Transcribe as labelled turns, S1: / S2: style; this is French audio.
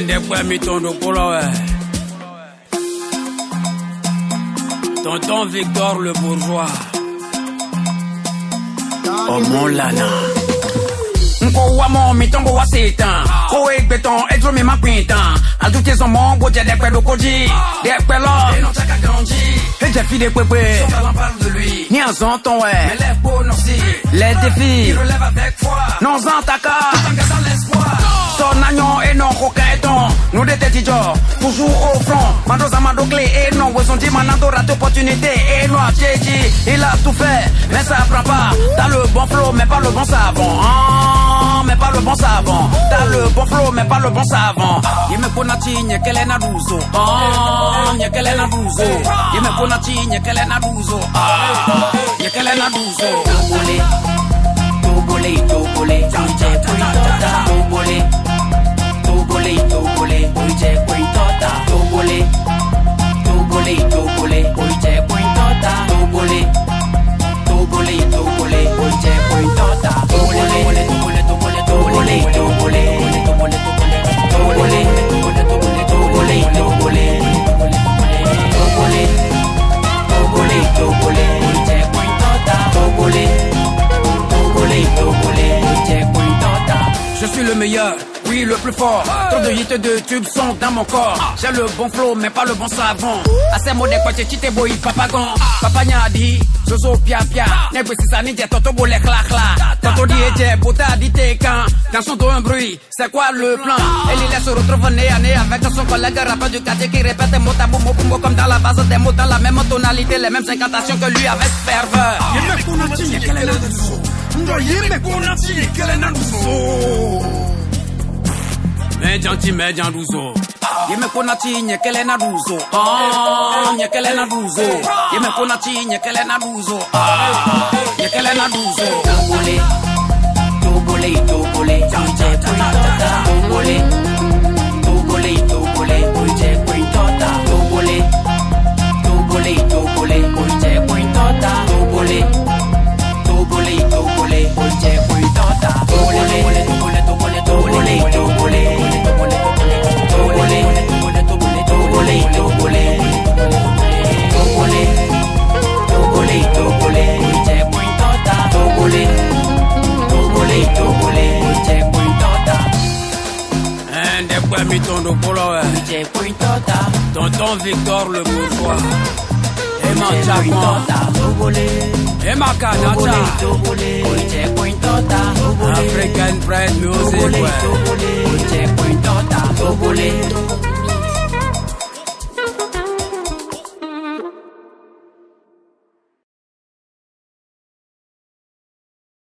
S1: ndekwe mitondo kolo ouais. Tonton Victor le bourgeois. Oh mon lana. Nko wa mo mitongo wa setan. Ko egbeton edro mi mapintan. Aduke son mon go je dekwe do koji. Dekwe lo. Et non chaka. Et j'ai file pepe. Son parle de lui. Ni en zon ton ouais. Mais lève beau non si. Les défis. Il relève avec foi. Non zan taka. Tout en gardant l'espoir. Son agnon et non coqueton. Nous des toujours au front. Mando zamando clé et non. Weson dit manando rate opportunité et non. Tchéji. Il a tout fait. Mais ça prend pas. T'as le bon flow mais pas le bon savon. Ah, mais pas le bon savon. T'as le bon flow mais pas le bon savon. Yeme konati nyekele na duzo. Ah, nyekele na duzo. Yeme konati nyekele na duzo. Ah, nyekele na duzo. Le meilleur, oui le plus fort. Trop de hits de tubes sont dans mon corps. J'ai le bon flow mais pas le bon savon. Assez modèle quoi chite boy papagon. Papa nyadi, zozo pia pia. Nego si sa ninja toto bole kla kla. Toto di eje bota di te kan. Quand? Son un bruit, c'est quoi le plan? Elle il se retrouve nez à nez avec son collègue rappeur du quartier qui répète mot à mot, mot pour comme dans la base des mots dans la même tonalité, les mêmes incantations que lui avec ferveur.
S2: Yeme na. Ndo yeme na duso.
S1: mejanti mejanduzo yemekona ti nyekele na duzo nyekele na duzo yemekona ti nyekele na duzo nyekele na duzo
S3: tobole tobole tobole tobole
S1: tobole Rémi Tondopolowe eh.
S3: DJ Puitota
S1: Tonton Victor le bourgeois. Emma
S3: Emma
S1: Kanata
S3: DJ Puitota
S1: African Music